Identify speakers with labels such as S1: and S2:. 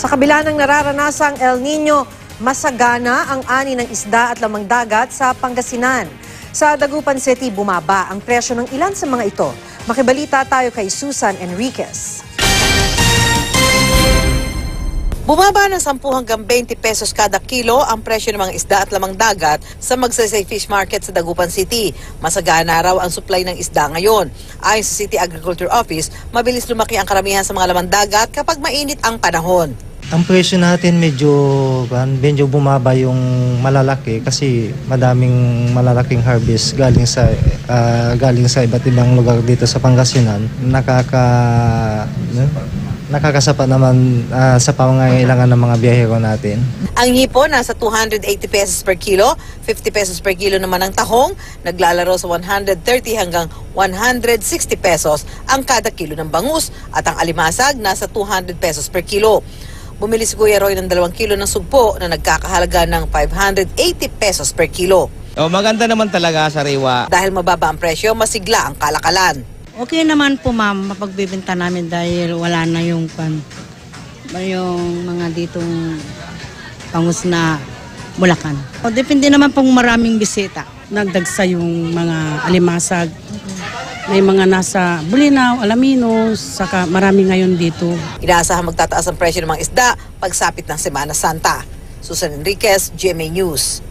S1: Sa kabila ng nararanasang El Nino, masagana ang ani ng isda at lamang dagat sa Pangasinan. Sa Dagupan City, bumaba ang presyo ng ilan sa mga ito. Makibalita tayo kay Susan Enriquez.
S2: Bumaba ng 10 hanggang 20 pesos kada kilo ang presyo ng mga isda at lamang dagat sa Magsaysay Fish Market sa Dagupan City. Masagana raw ang supply ng isda ngayon. Ayon sa City Agriculture Office, mabilis lumaki ang karamihan sa mga lamang dagat kapag mainit ang panahon.
S3: Ang presyo natin medyo medyo bumaba yung malalaki kasi madaming malalaking harvest galing sa ah, galing sa iba't ibang lugar dito sa Pangasinan. Nakaka no? nakakasapat naman ah, sa pangangailangan ng mga biyahero natin.
S2: Ang hipo nasa 280 pesos per kilo, 50 pesos per kilo naman ang tahong, naglalaro sa 130 hanggang 160 pesos ang kada kilo ng bangus at ang alimasag nasa 200 pesos per kilo. Bumili si Kuya Roy ng 2 kilo ng sugpo na nagkakahalaga ng 580 pesos per kilo.
S4: Oh, maganda naman talaga sa Riwa.
S2: Dahil mababa ang presyo, masigla ang kalakalan.
S5: Okay naman po ma'am, mapagbibenta namin dahil wala na yung pan yung mga ditong pangus na Bulacan. O, depende naman pong maraming bisita. Nagdagsa yung mga alimasag. May mga nasa Bulinaw, Alaminos, saka marami ngayon dito.
S2: Inaasahan magtataas ang presyo ng mga isda pagsapit ng Semana Santa. Susan Enriquez, GMA News.